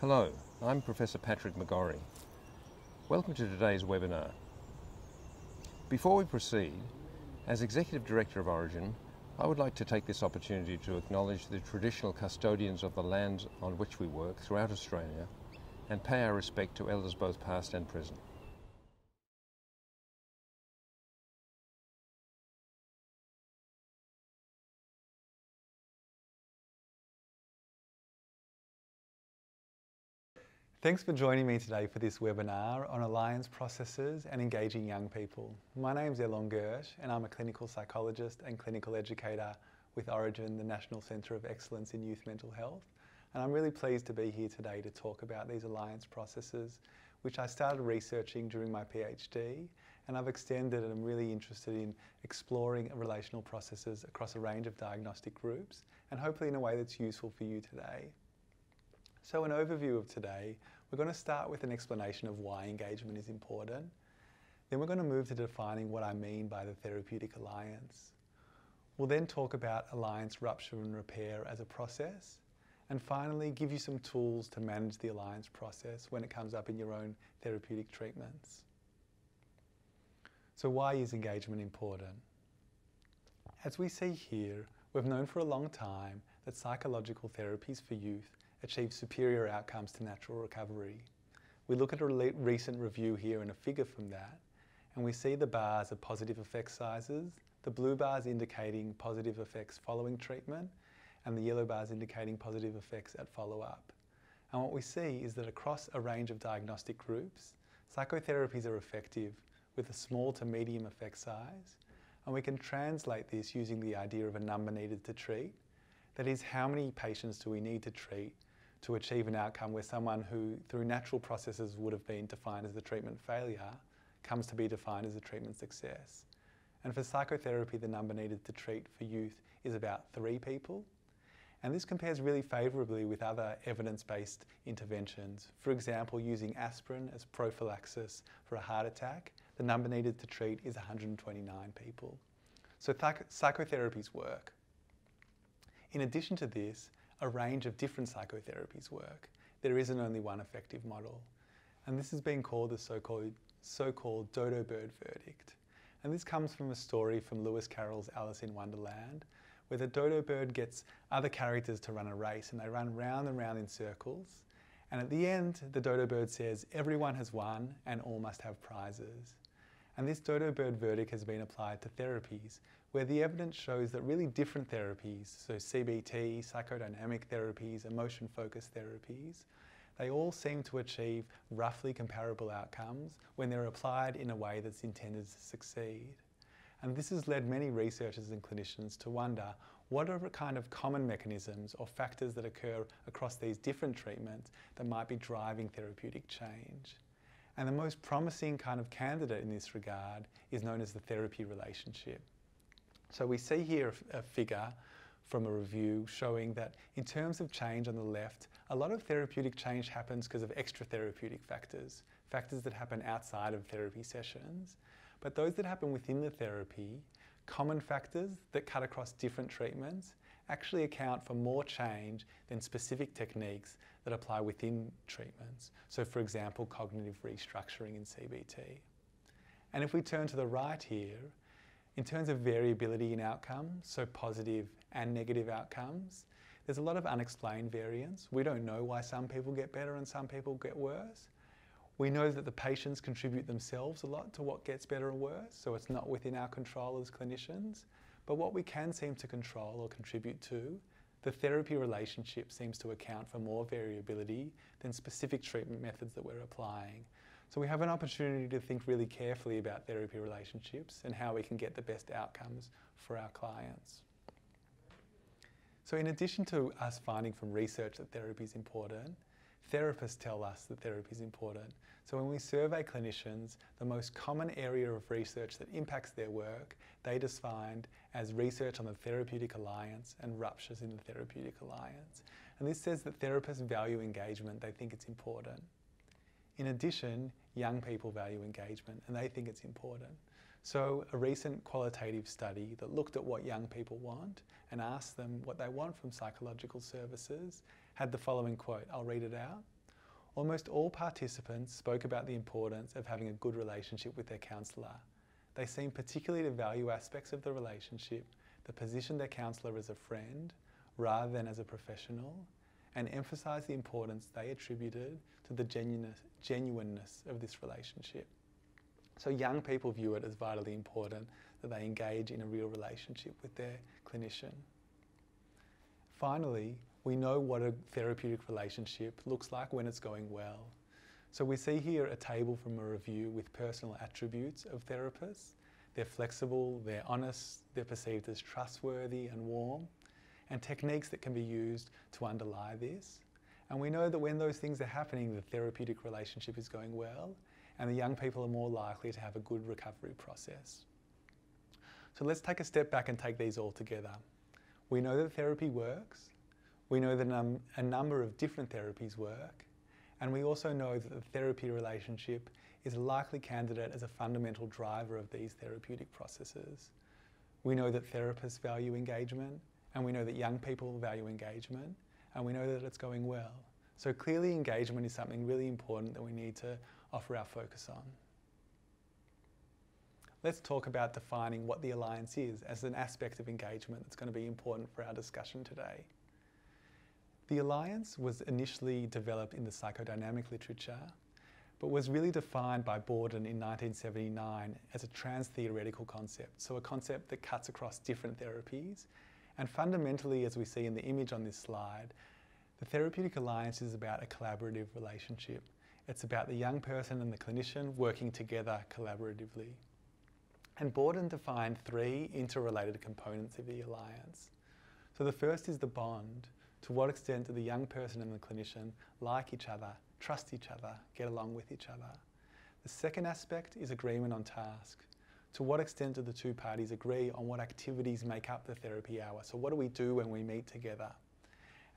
Hello, I'm Professor Patrick McGorry. Welcome to today's webinar. Before we proceed, as Executive Director of Orygen, I would like to take this opportunity to acknowledge the traditional custodians of the lands on which we work throughout Australia and pay our respect to elders both past and present. Thanks for joining me today for this webinar on alliance processes and engaging young people. My name is Elon Gersh and I'm a clinical psychologist and clinical educator with Orygen, the National Centre of Excellence in Youth Mental Health. And I'm really pleased to be here today to talk about these alliance processes, which I started researching during my PhD and I've extended and I'm really interested in exploring relational processes across a range of diagnostic groups and hopefully in a way that's useful for you today. So an overview of today, we're going to start with an explanation of why engagement is important. Then we're going to move to defining what I mean by the therapeutic alliance. We'll then talk about alliance rupture and repair as a process. And finally, give you some tools to manage the alliance process when it comes up in your own therapeutic treatments. So why is engagement important? As we see here, we've known for a long time that psychological therapies for youth achieve superior outcomes to natural recovery. We look at a recent review here and a figure from that, and we see the bars of positive effect sizes, the blue bars indicating positive effects following treatment, and the yellow bars indicating positive effects at follow-up. And what we see is that across a range of diagnostic groups, psychotherapies are effective with a small to medium effect size, and we can translate this using the idea of a number needed to treat. That is, how many patients do we need to treat to achieve an outcome where someone who, through natural processes, would have been defined as a treatment failure comes to be defined as a treatment success. And for psychotherapy, the number needed to treat for youth is about three people. And this compares really favourably with other evidence-based interventions. For example, using aspirin as prophylaxis for a heart attack, the number needed to treat is 129 people. So psychotherapies work. In addition to this, a range of different psychotherapies work. There isn't only one effective model. And this has been called the so-called so-called dodo bird verdict. And this comes from a story from Lewis Carroll's Alice in Wonderland, where the dodo bird gets other characters to run a race and they run round and round in circles. And at the end, the dodo bird says, everyone has won and all must have prizes. And this dodo bird verdict has been applied to therapies, where the evidence shows that really different therapies, so CBT, psychodynamic therapies, emotion focused therapies, they all seem to achieve roughly comparable outcomes when they're applied in a way that's intended to succeed. And this has led many researchers and clinicians to wonder what are the kind of common mechanisms or factors that occur across these different treatments that might be driving therapeutic change. And the most promising kind of candidate in this regard is known as the therapy relationship. So we see here a figure from a review showing that in terms of change on the left, a lot of therapeutic change happens because of extra therapeutic factors, factors that happen outside of therapy sessions. But those that happen within the therapy, common factors that cut across different treatments, actually account for more change than specific techniques that apply within treatments. So for example, cognitive restructuring in CBT. And if we turn to the right here, in terms of variability in outcomes, so positive and negative outcomes, there's a lot of unexplained variance. We don't know why some people get better and some people get worse. We know that the patients contribute themselves a lot to what gets better or worse, so it's not within our control as clinicians. But what we can seem to control or contribute to, the therapy relationship seems to account for more variability than specific treatment methods that we're applying. So we have an opportunity to think really carefully about therapy relationships and how we can get the best outcomes for our clients. So in addition to us finding from research that therapy is important, therapists tell us that therapy is important. So when we survey clinicians, the most common area of research that impacts their work, they defined as research on the therapeutic alliance and ruptures in the therapeutic alliance. And this says that therapists value engagement, they think it's important. In addition, young people value engagement and they think it's important. So a recent qualitative study that looked at what young people want and asked them what they want from psychological services had the following quote, I'll read it out. almost all participants spoke about the importance of having a good relationship with their counsellor. They seemed particularly to value aspects of the relationship that positioned their counsellor as a friend rather than as a professional and emphasise the importance they attributed to the genuineness of this relationship. So young people view it as vitally important that they engage in a real relationship with their clinician. Finally, we know what a therapeutic relationship looks like when it's going well. So we see here a table from a review with personal attributes of therapists. They're flexible, they're honest, they're perceived as trustworthy and warm, and techniques that can be used to underlie this. And we know that when those things are happening, the therapeutic relationship is going well, and the young people are more likely to have a good recovery process. So let's take a step back and take these all together. We know that therapy works, we know that a number of different therapies work, and we also know that the therapy relationship is a likely candidate as a fundamental driver of these therapeutic processes. We know that therapists value engagement, and we know that young people value engagement, and we know that it's going well. So clearly engagement is something really important that we need to offer our focus on. Let's talk about defining what the alliance is as an aspect of engagement that's going to be important for our discussion today. The alliance was initially developed in the psychodynamic literature, but was really defined by Bordin in 1979 as a trans-theoretical concept, so a concept that cuts across different therapies. And fundamentally, as we see in the image on this slide, the therapeutic alliance is about a collaborative relationship. It's about the young person and the clinician working together collaboratively. And Bordin defined three interrelated components of the alliance. So the first is the bond, to what extent do the young person and the clinician like each other, trust each other, get along with each other? The second aspect is agreement on task. To what extent do the two parties agree on what activities make up the therapy hour? So what do we do when we meet together?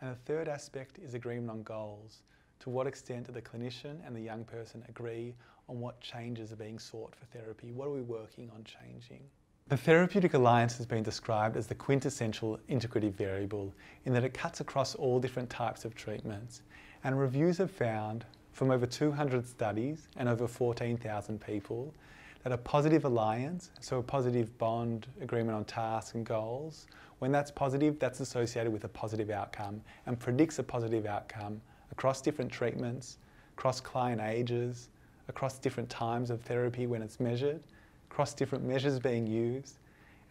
And the third aspect is agreement on goals. To what extent do the clinician and the young person agree on what changes are being sought for therapy? What are we working on changing? The therapeutic alliance has been described as the quintessential integrative variable in that it cuts across all different types of treatments. And reviews have found from over 200 studies and over 14,000 people that a positive alliance, so a positive bond, agreement on tasks and goals, when that's positive, that's associated with a positive outcome and predicts a positive outcome across different treatments, across client ages, across different times of therapy when it's measured, across different measures being used,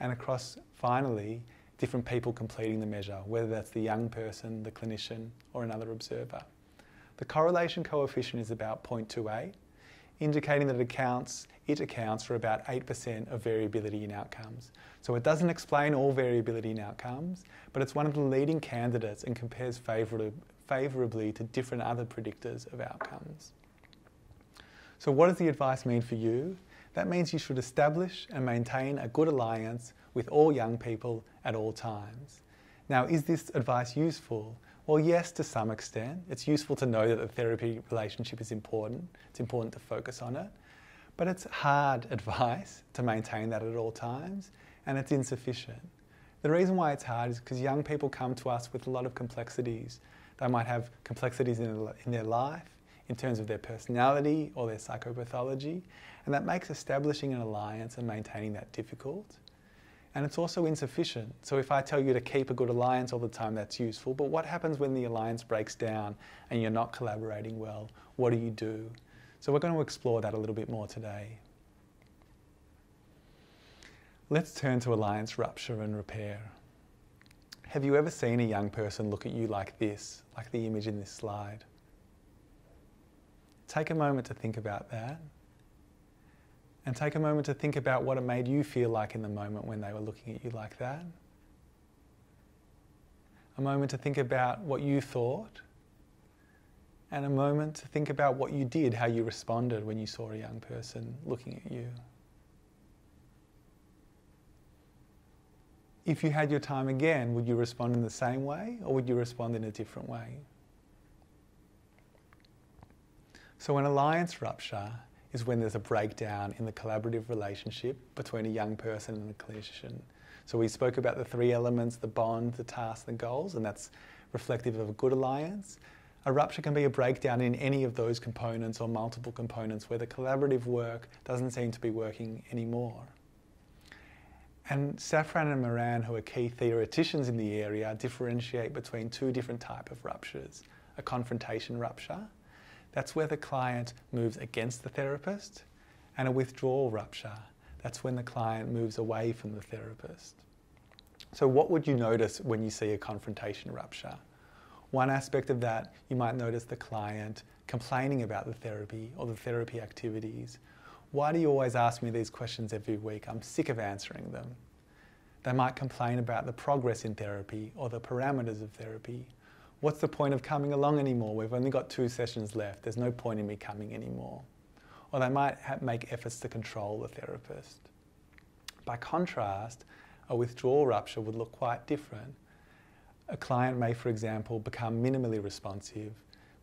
and across, finally, different people completing the measure, whether that's the young person, the clinician, or another observer. The correlation coefficient is about 0.28, indicating that it accounts, it accounts for about 8% of variability in outcomes. So it doesn't explain all variability in outcomes, but it's one of the leading candidates and compares favourably to different other predictors of outcomes. So what does the advice mean for you? That means you should establish and maintain a good alliance with all young people at all times. Now, is this advice useful? Well, yes, to some extent. It's useful to know that the therapy relationship is important. It's important to focus on it. But it's hard advice to maintain that at all times, and it's insufficient. The reason why it's hard is because young people come to us with a lot of complexities. They might have complexities in their life, in terms of their personality or their psychopathology, and that makes establishing an alliance and maintaining that difficult. And it's also insufficient. So if I tell you to keep a good alliance all the time, that's useful. But what happens when the alliance breaks down and you're not collaborating well? What do you do? So we're going to explore that a little bit more today. Let's turn to alliance rupture and repair. Have you ever seen a young person look at you like this, like the image in this slide? Take a moment to think about that. And take a moment to think about what it made you feel like in the moment when they were looking at you like that. A moment to think about what you thought. And a moment to think about what you did, how you responded when you saw a young person looking at you. If you had your time again, would you respond in the same way or would you respond in a different way? So, an alliance rupture is when there's a breakdown in the collaborative relationship between a young person and a clinician. So we spoke about the three elements, the bond, the task, the goals, and that's reflective of a good alliance. A rupture can be a breakdown in any of those components or multiple components where the collaborative work doesn't seem to be working anymore. And Safran and Muran, who are key theoreticians in the area, differentiate between two different types of ruptures. A confrontation rupture, that's where the client moves against the therapist, and a withdrawal rupture, that's when the client moves away from the therapist. So, what would you notice when you see a confrontation rupture? One aspect of that, you might notice the client complaining about the therapy or the therapy activities. Why do you always ask me these questions every week? I'm sick of answering them. They might complain about the progress in therapy or the parameters of therapy. What's the point of coming along anymore? We've only got two sessions left. There's no point in me coming anymore. Or they might make efforts to control the therapist. By contrast, a withdrawal rupture would look quite different. A client may, for example, become minimally responsive,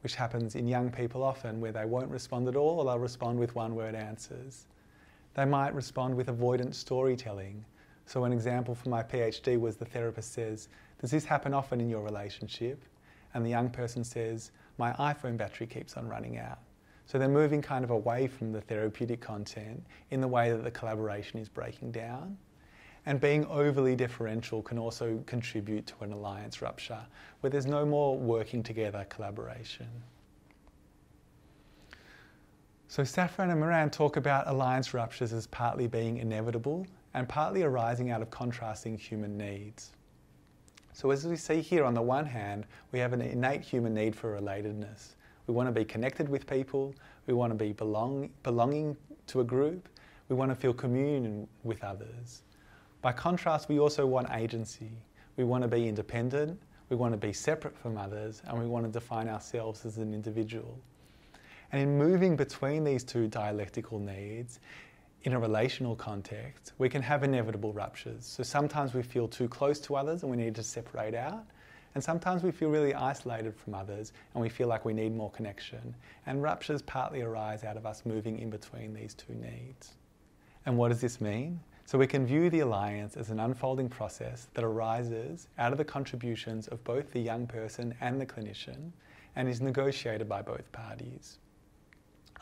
which happens in young people often where they won't respond at all or they'll respond with one word answers. They might respond with avoidant storytelling. So, an example from my PhD was the therapist says, Does this happen often in your relationship? And the young person says, My iPhone battery keeps on running out. So they're moving kind of away from the therapeutic content in the way that the collaboration is breaking down. And being overly deferential can also contribute to an alliance rupture where there's no more working together collaboration. So Safran and Muran talk about alliance ruptures as partly being inevitable and partly arising out of contrasting human needs. So as we see here, on the one hand, we have an innate human need for relatedness. We want to be connected with people, we want to be belong, belonging to a group, we want to feel communion with others. By contrast, we also want agency. We want to be independent, we want to be separate from others, and we want to define ourselves as an individual. And in moving between these two dialectical needs, in a relational context, we can have inevitable ruptures. So sometimes we feel too close to others and we need to separate out. And sometimes we feel really isolated from others and we feel like we need more connection. And ruptures partly arise out of us moving in between these two needs. And what does this mean? So we can view the alliance as an unfolding process that arises out of the contributions of both the young person and the clinician and is negotiated by both parties.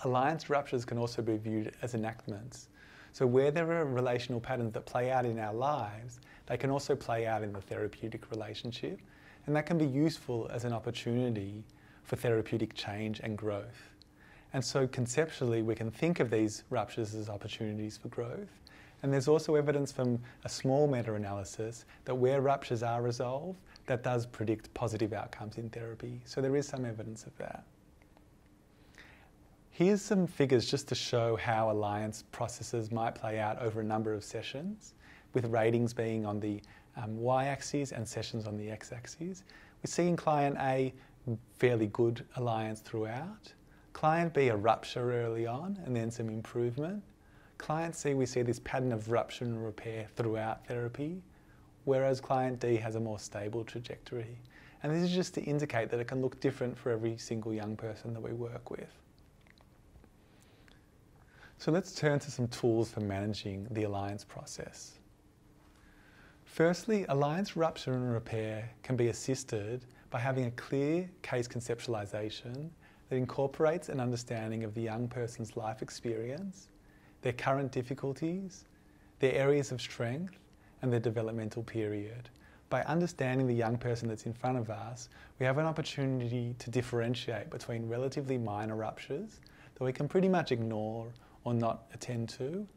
Alliance ruptures can also be viewed as enactments. So, where there are relational patterns that play out in our lives, they can also play out in the therapeutic relationship, and that can be useful as an opportunity for therapeutic change and growth. And so, conceptually, we can think of these ruptures as opportunities for growth and there's also evidence from a small meta-analysis that where ruptures are resolved, that does predict positive outcomes in therapy. So there is some evidence of that. Here's some figures just to show how alliance processes might play out over a number of sessions, with ratings being on the um, y-axis and sessions on the x-axis. We see in client A fairly good alliance throughout. Client B a rupture early on and then some improvement. Client C, we see this pattern of rupture and repair throughout therapy, whereas client D has a more stable trajectory. And this is just to indicate that it can look different for every single young person that we work with. So let's turn to some tools for managing the alliance process. Firstly, alliance rupture and repair can be assisted by having a clear case conceptualization that incorporates an understanding of the young person's life experience their current difficulties, their areas of strength, and their developmental period. By understanding the young person that's in front of us, we have an opportunity to differentiate between relatively minor ruptures that we can pretty much ignore or not attend to,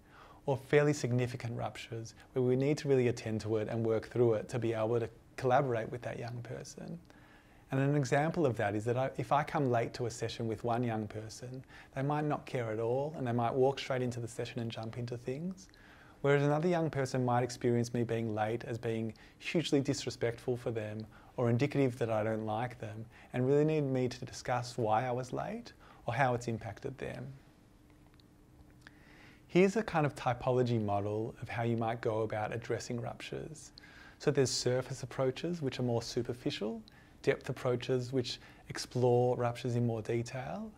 or fairly significant ruptures where we need to really attend to it and work through it to be able to collaborate with that young person. And an example of that is that I, if I come late to a session with one young person, they might not care at all and they might walk straight into the session and jump into things. Whereas another young person might experience me being late as being hugely disrespectful for them or indicative that I don't like them and really need me to discuss why I was late or how it's impacted them. Here's a kind of typology model of how you might go about addressing ruptures. So there's surface approaches, which are more superficial, depth approaches which explore ruptures in more detail,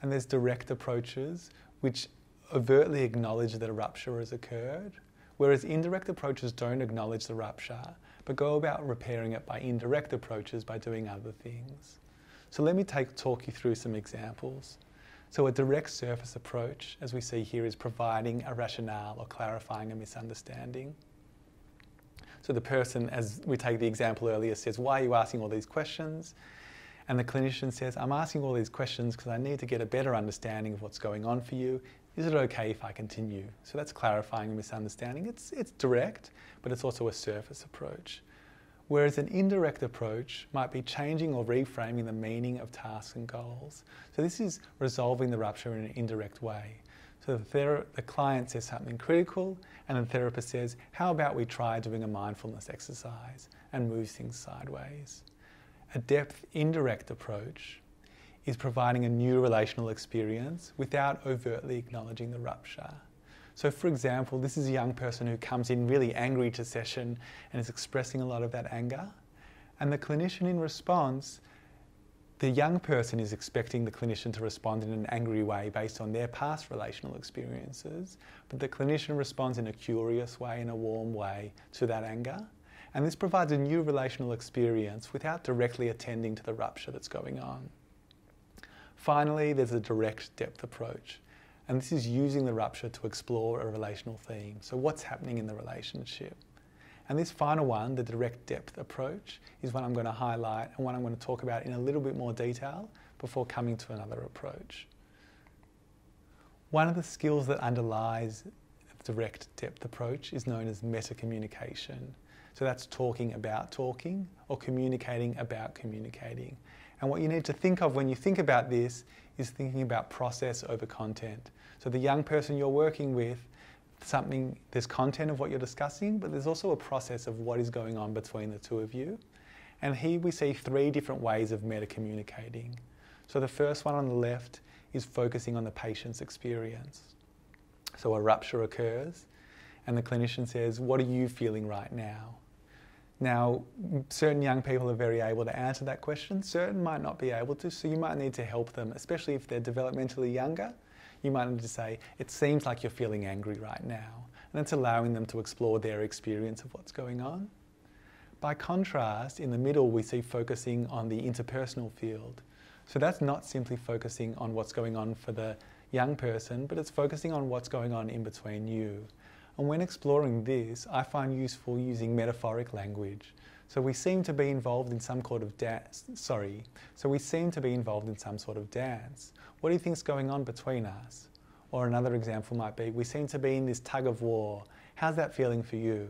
and there's direct approaches which overtly acknowledge that a rupture has occurred, whereas indirect approaches don't acknowledge the rupture but go about repairing it by indirect approaches by doing other things. So let me take, talk you through some examples. So a direct surface approach, as we see here, is providing a rationale or clarifying a misunderstanding. So the person, as we take the example earlier, says, why are you asking all these questions? And the clinician says, I'm asking all these questions because I need to get a better understanding of what's going on for you. Is it okay if I continue? So that's clarifying a misunderstanding. It's, it's direct, but it's also a surface approach. Whereas an indirect approach might be changing or reframing the meaning of tasks and goals. So this is resolving the rupture in an indirect way. So the, thera- the client says something critical, and the therapist says, How about we try doing a mindfulness exercise and move things sideways? A depth indirect approach is providing a new relational experience without overtly acknowledging the rupture. So, for example, this is a young person who comes in really angry to session and is expressing a lot of that anger. And the clinician, in response, the young person is expecting the clinician to respond in an angry way based on their past relational experiences, but the clinician responds in a curious way, in a warm way to that anger. And this provides a new relational experience without directly attending to the rupture that's going on. Finally, there's a direct depth approach. And this is using the rupture to explore a relational theme. So, what's happening in the relationship? And this final one, the direct depth approach, is what I'm going to highlight and what I'm going to talk about in a little bit more detail before coming to another approach. One of the skills that underlies direct depth approach is known as meta communication. So that's talking about talking or communicating about communicating. And what you need to think of when you think about this is thinking about process over content. So the young person you're working with something, there's content of what you're discussing, but there's also a process of what is going on between the two of you. And here we see three different ways of meta communicating. So the first one on the left is focusing on the patient's experience. So a rupture occurs, and the clinician says, What are you feeling right now? Now, certain young people are very able to answer that question, certain might not be able to, so you might need to help them, especially if they're developmentally younger you might need to say, It seems like you're feeling angry right now. And it's allowing them to explore their experience of what's going on. By contrast, in the middle, we see focusing on the interpersonal field. So that's not simply focusing on what's going on for the young person, but it's focusing on what's going on in between you. And when exploring this, I find useful using metaphoric language. So we seem to be involved in some sort of dance. Sorry. So we seem to be involved in some sort of dance. What do you think's going on between us? Or another example might be, we seem to be in this tug of war. How's that feeling for you?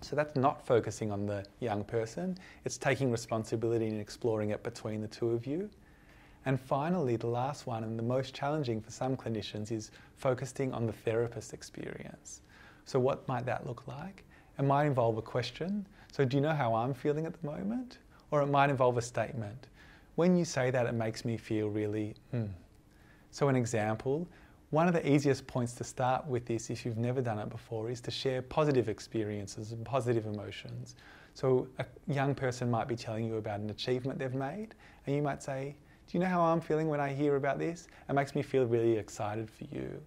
So that's not focusing on the young person. It's taking responsibility and exploring it between the two of you. And finally, the last one, and the most challenging for some clinicians, is focusing on the therapist experience. So, what might that look like? It might involve a question. So, do you know how I'm feeling at the moment? Or it might involve a statement. When you say that, it makes me feel really, mm. So, an example one of the easiest points to start with this, if you've never done it before, is to share positive experiences and positive emotions. So, a young person might be telling you about an achievement they've made, and you might say, Do you know how I'm feeling when I hear about this? It makes me feel really excited for you.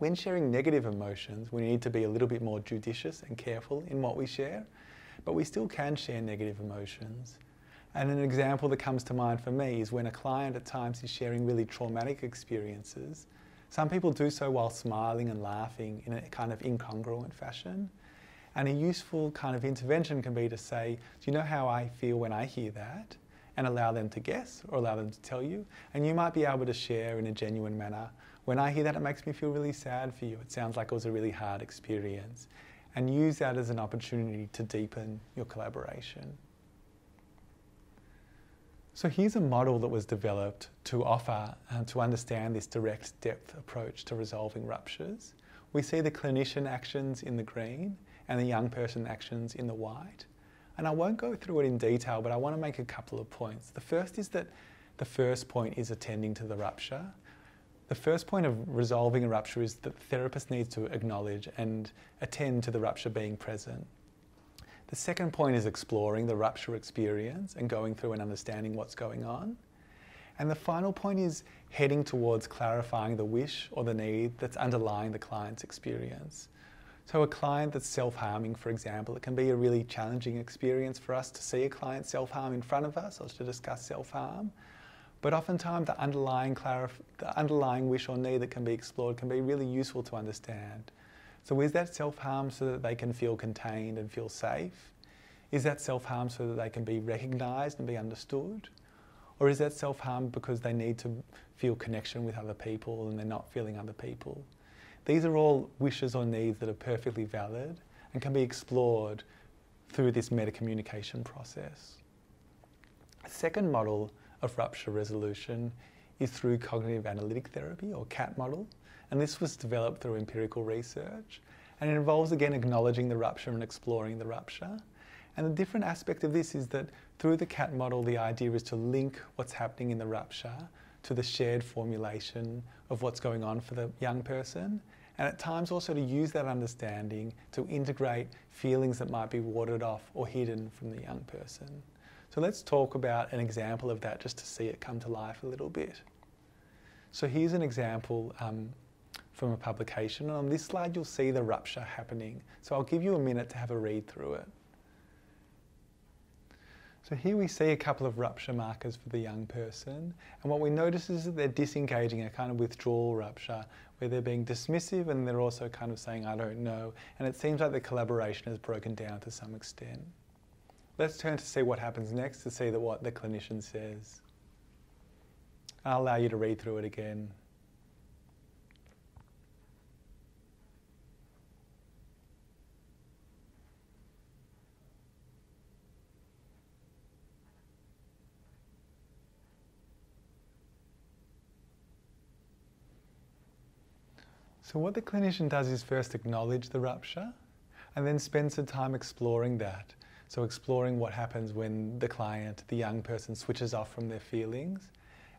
When sharing negative emotions, we need to be a little bit more judicious and careful in what we share, but we still can share negative emotions. And an example that comes to mind for me is when a client at times is sharing really traumatic experiences. Some people do so while smiling and laughing in a kind of incongruent fashion. And a useful kind of intervention can be to say, Do you know how I feel when I hear that? And allow them to guess or allow them to tell you. And you might be able to share in a genuine manner when I hear that, it makes me feel really sad for you. It sounds like it was a really hard experience. And use that as an opportunity to deepen your collaboration. So here's a model that was developed to offer and to understand this direct depth approach to resolving ruptures. We see the clinician actions in the green and the young person actions in the white. And I won't go through it in detail, but I want to make a couple of points. The first is that the first point is attending to the rupture. The first point of resolving a rupture is that the therapist needs to acknowledge and attend to the rupture being present. The second point is exploring the rupture experience and going through and understanding what's going on. And the final point is heading towards clarifying the wish or the need that's underlying the client's experience. So, a client that's self harming, for example, it can be a really challenging experience for us to see a client self harm in front of us or to discuss self harm. But oftentimes, the underlying, clarif- the underlying wish or need that can be explored can be really useful to understand. So, is that self harm so that they can feel contained and feel safe? Is that self harm so that they can be recognised and be understood? Or is that self harm because they need to feel connection with other people and they're not feeling other people? These are all wishes or needs that are perfectly valid and can be explored through this meta communication process. A second model of rupture resolution is through cognitive analytic therapy or CAT model, and this was developed through empirical research. And it involves again acknowledging the rupture and exploring the rupture. And the different aspect of this is that through the CAT model, the idea is to link what's happening in the rupture to the shared formulation of what's going on for the young person and at times also to use that understanding to integrate feelings that might be warded off or hidden from the young person. So let's talk about an example of that just to see it come to life a little bit. So here's an example um, from a publication. And on this slide, you'll see the rupture happening. So I'll give you a minute to have a read through it. So here we see a couple of rupture markers for the young person. And what we notice is that they're disengaging, a kind of withdrawal rupture, where they're being dismissive and they're also kind of saying, I don't know. And it seems like the collaboration has broken down to some extent. Let's turn to see what happens next to see that what the clinician says. I'll allow you to read through it again. So, what the clinician does is first acknowledge the rupture and then spend some time exploring that. So, exploring what happens when the client, the young person, switches off from their feelings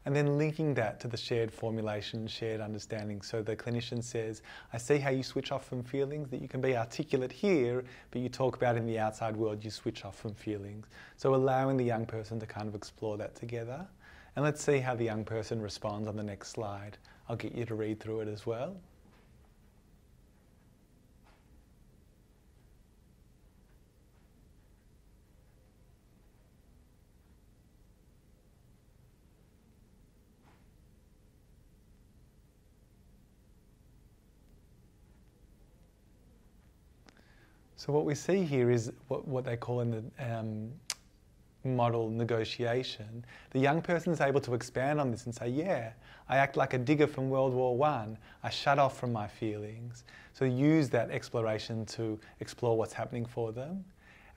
and then linking that to the shared formulation, shared understanding. So, the clinician says, I see how you switch off from feelings, that you can be articulate here, but you talk about in the outside world, you switch off from feelings. So, allowing the young person to kind of explore that together. And let's see how the young person responds on the next slide. I'll get you to read through it as well. So what we see here is what, what they call in the um, model negotiation. The young person is able to expand on this and say, yeah, I act like a digger from World War One. I. I shut off from my feelings. So use that exploration to explore what's happening for them.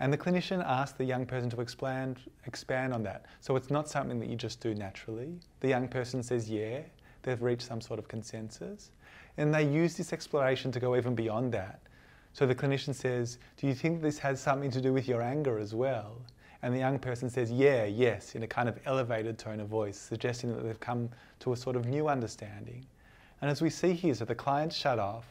And the clinician asks the young person to expand, expand on that. So it's not something that you just do naturally. The young person says, yeah, they've reached some sort of consensus. And they use this exploration to go even beyond that. So the clinician says, Do you think this has something to do with your anger as well? And the young person says, Yeah, yes, in a kind of elevated tone of voice, suggesting that they've come to a sort of new understanding. And as we see here, so the client shut off,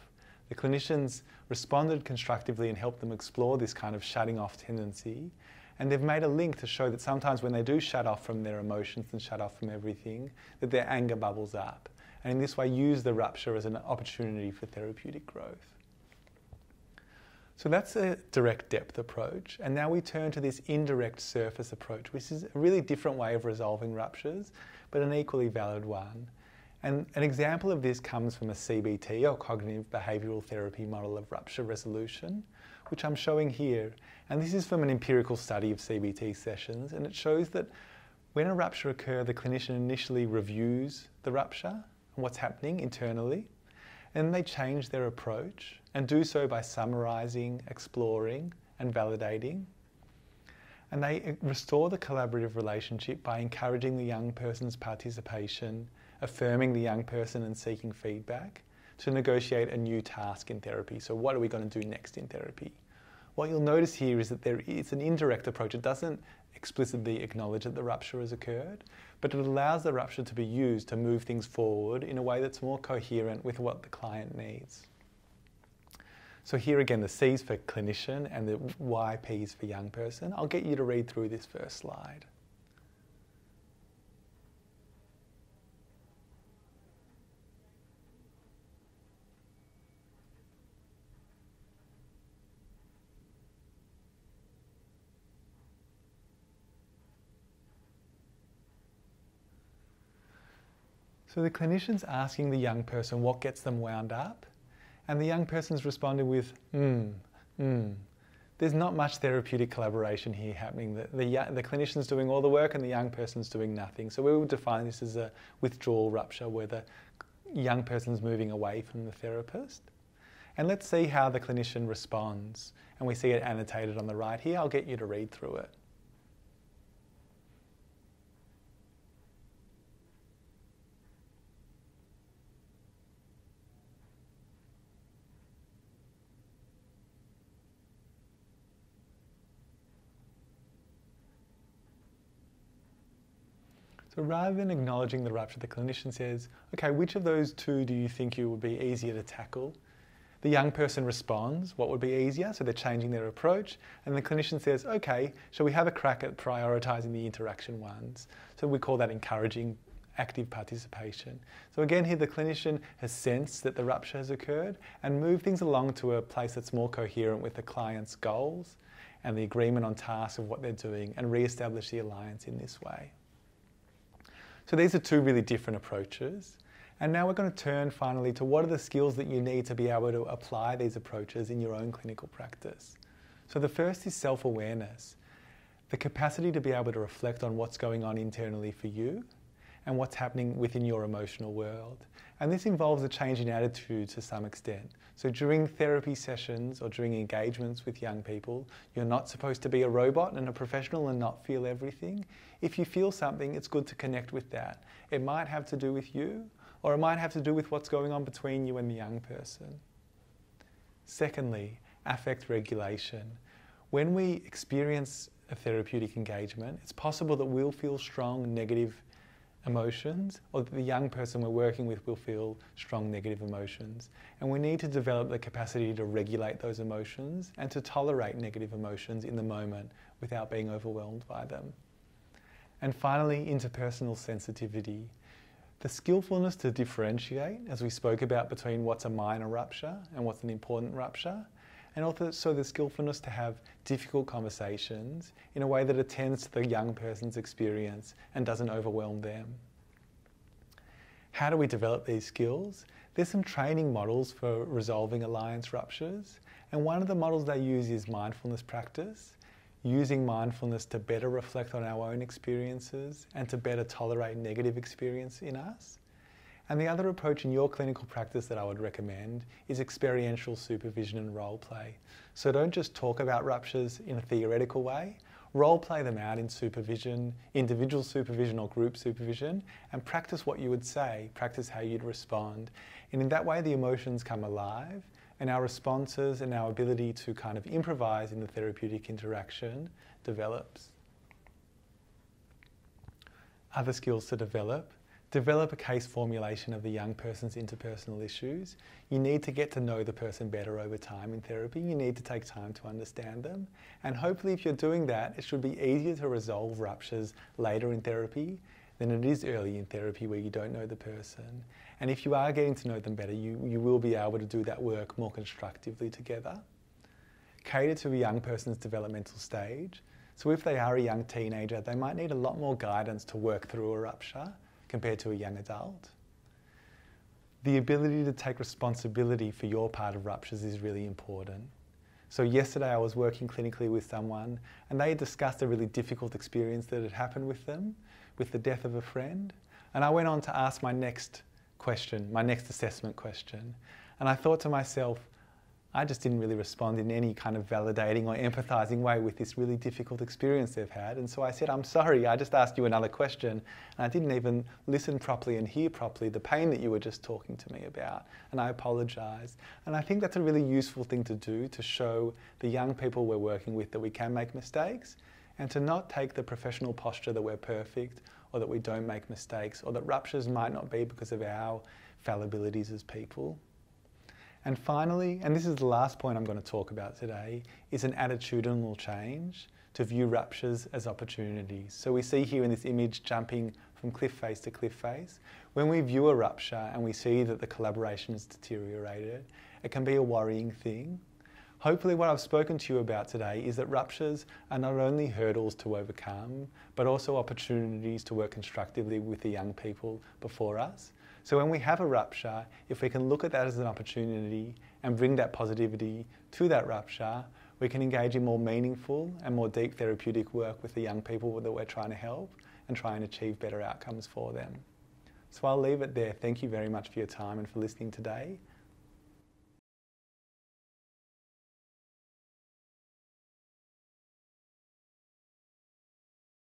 the clinicians responded constructively and helped them explore this kind of shutting off tendency. And they've made a link to show that sometimes when they do shut off from their emotions and shut off from everything, that their anger bubbles up. And in this way, use the rupture as an opportunity for therapeutic growth. So that's a direct depth approach. And now we turn to this indirect surface approach, which is a really different way of resolving ruptures, but an equally valid one. And an example of this comes from a CBT or cognitive behavioural therapy model of rupture resolution, which I'm showing here. And this is from an empirical study of CBT sessions, and it shows that when a rupture occurs, the clinician initially reviews the rupture and what's happening internally, and they change their approach and do so by summarising, exploring, and validating. And they uh, restore the collaborative relationship by encouraging the young person's participation, affirming the young person and seeking feedback to negotiate a new task in therapy. So, what are we going to do next in therapy? What you'll notice here is that there is an indirect approach. It doesn't explicitly acknowledge that the rupture has occurred, but it allows the rupture to be used to move things forward in a way that's more coherent with what the client needs. So here again, the C's for clinician and the YP's for young person. I'll get you to read through this first slide. So the clinician's asking the young person what gets them wound up, and the young person's responding with, hmm, hmm. There's not much therapeutic collaboration here happening. The, the, the clinician's doing all the work and the young person's doing nothing. So we would define this as a withdrawal rupture where the young person's moving away from the therapist. And let's see how the clinician responds. And we see it annotated on the right here. I'll get you to read through it. So rather than acknowledging the rupture, the clinician says, okay, which of those two do you think you would be easier to tackle? The young person responds, what would be easier? So they're changing their approach. And the clinician says, okay, shall we have a crack at prioritising the interaction ones? So we call that encouraging active participation. So again here the clinician has sensed that the rupture has occurred and moved things along to a place that's more coherent with the client's goals and the agreement on tasks of what they're doing and re-establish the alliance in this way. So these are two really different approaches. And now we're going to turn finally to what are the skills that you need to be able to apply these approaches in your own clinical practice. So the first is self awareness the capacity to be able to reflect on what's going on internally for you and what's happening within your emotional world. And this involves a change in attitude to some extent. So during therapy sessions or during engagements with young people, you're not supposed to be a robot and a professional and not feel everything. If you feel something, it's good to connect with that. It might have to do with you, or it might have to do with what's going on between you and the young person. Secondly, affect regulation. When we experience a therapeutic engagement, it's possible that we'll feel strong negative emotions, or that the young person we're working with will feel strong negative emotions. And we need to develop the capacity to regulate those emotions and to tolerate negative emotions in the moment without being overwhelmed by them. And finally, interpersonal sensitivity. The skillfulness to differentiate, as we spoke about, between what's a minor rupture and what's an important rupture, and also the skillfulness to have difficult conversations in a way that attends to the young person's experience and doesn't overwhelm them. How do we develop these skills? There's some training models for resolving alliance ruptures, and one of the models they use is mindfulness practice, using mindfulness to better reflect on our own experiences and to better tolerate negative experience in us. And the other approach in your clinical practice that I would recommend is experiential supervision and role play. So don't just talk about ruptures in a theoretical way, role play them out in supervision, individual supervision or group supervision, and practice what you would say, practice how you'd respond. And in that way, the emotions come alive, and our responses and our ability to kind of improvise in the therapeutic interaction develops. Other skills to develop develop a case formulation of the young person's interpersonal issues. You need to get to know the person better over time in therapy. You need to take time to understand them. And hopefully, if you're doing that, it should be easier to resolve ruptures later in therapy than it is early in therapy where you don't know the person. And if you are getting to know them better, you, you will be able to do that work more constructively together. Cater to a young person's developmental stage. So, if they are a young teenager, they might need a lot more guidance to work through a rupture compared to a young adult. The ability to take responsibility for your part of ruptures is really important. So, yesterday I was working clinically with someone and they had discussed a really difficult experience that had happened with them, with the death of a friend. And I went on to ask my next question, my next assessment question. And I thought to myself, I just didn't really respond in any kind of validating or empathizing way with this really difficult experience they've had. And so I said, I'm sorry, I just asked you another question. And I didn't even listen properly and hear properly the pain that you were just talking to me about. And I apologize. And I think that's a really useful thing to do to show the young people we're working with that we can make mistakes and to not take the professional posture that we're perfect or that we don't make mistakes or that ruptures might not be because of our fallibilities as people. And finally, and this is the last point I'm going to talk about today, is an attitudinal change to view ruptures as opportunities. So we see here in this image jumping from cliff face to cliff face. When we view a rupture and we see that the collaboration has deteriorated, it can be a worrying thing. Hopefully, what I've spoken to you about today is that ruptures are not only hurdles to overcome, but also opportunities to work constructively with the young people before us So when we have a rupture, if we can look at that as an opportunity and bring that positivity to that rupture, we can engage in more meaningful and more deep therapeutic work with the young people that we're trying to help and try and achieve better outcomes for them. So I'll leave it there. Thank you very much for your time and for listening today.